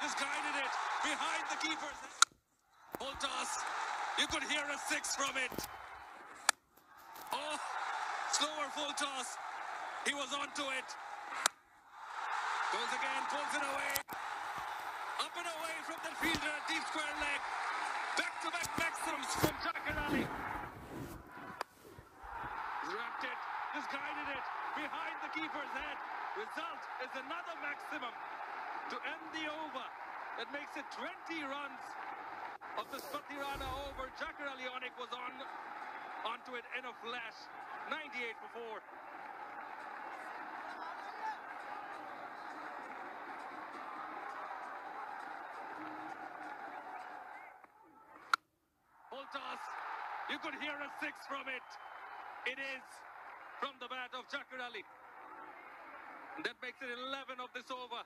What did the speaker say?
Just guided it behind the keeper. Full toss. You could hear a six from it. Oh, slower full toss. He was onto it. Goes again, pulls it away. Up and away from the fielder, deep square leg. Back to back maximums from Jaker Ali. Wrapped it, just guided it behind the keeper's head. Result is another maximum to end the over. That makes it 20 runs of the Pathirana over. Jaker Ali was on onto it in a flash. 98 for 4. Full toss. You could hear a six from it. It is from the bat of Jaker Ali. That makes it 11 of this over.